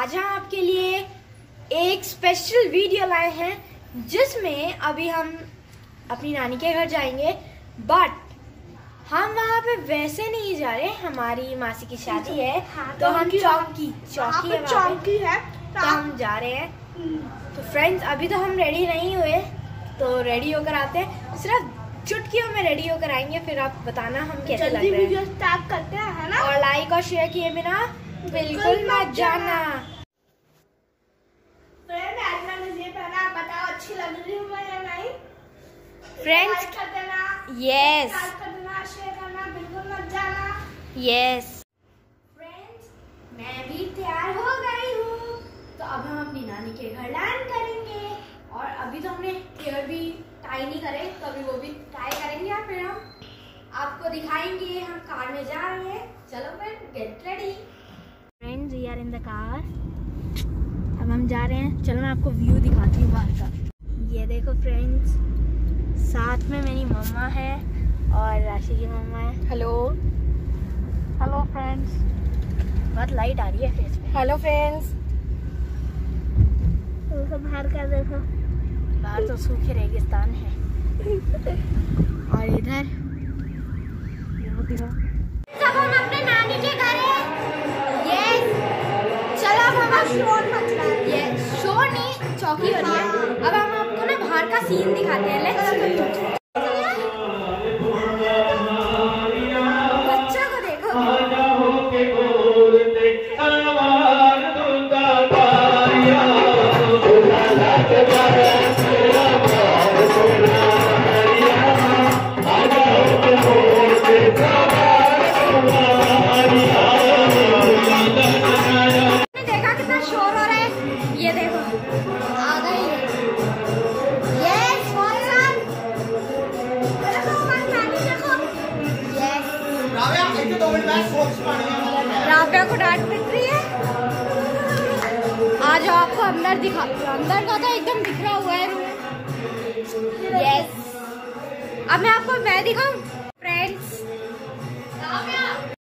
आज हम आपके लिए एक स्पेशल वीडियो लाए हैं जिसमें अभी हम अपनी नानी के घर जाएँगे बट हम वहाँ पे वैसे नहीं जा रहे हमारी मासी की शादी है हाँ, तो हम चौकी- चौकी चौकी है चौकी है। तो हम जा रहे हैं। तो फ्रेंड्स अभी तो हम रेडी नहीं हुए तो रेडी होकर आते हैं। सिर्फ़ चुटकियों में रेडी होकर आएँगे फिर आप बताना हम कैसे लग रहे हैं। वीडियो स्टार्ट करते हैं है ना? और लाइक और शेयर किए बिना बिल्कुल मत जाना। फ्रेंड आज मैंने ये पहना आप बताओ अच्छी लग रही हूँ मैं या नहीं? फ्रेंड्स कर देना। यस कर देना शेयर करना बिल्कुल मत जाना। यस फ्रेंड्स मैं भी तैयार हो गई हूँ। तो अब हम अपनी नानी के घर लैंड करेंगे। और अभी तो हमने हेयर भी टाई नहीं करे तो अभी वो भी टाई करेंगे और फिर हम आपको दिखाएँगे हम कार में जा रहे हैं। चलो फिर get ready are in the car अब हम जा रहे हैं। चलो मैं आपको व्यू दिखाती हूँ बाहर का। ये देखो फ्रेंड्स साथ में मेरी मम्मा है और राशि की मम्मा है। हेलो हेलो फ्रेंड्स बहुत लाइट आ रही है फेस पे। हेलो फ्रेंड्स बाहर का देखो बाहर तो सूखे रेगिस्तान है। और इधर? सब ये शोर नहीं, चौकी रही है। अब हम आपको ना बाहर का सीन दिखाते हैं। लेट्स राबिया को डांट पिट रही है। आज आपको अंदर दिखा अंदर का तो एकदम बिखरा हुआ है। रूम यस अब मैं आपको मैं दिखाऊँ?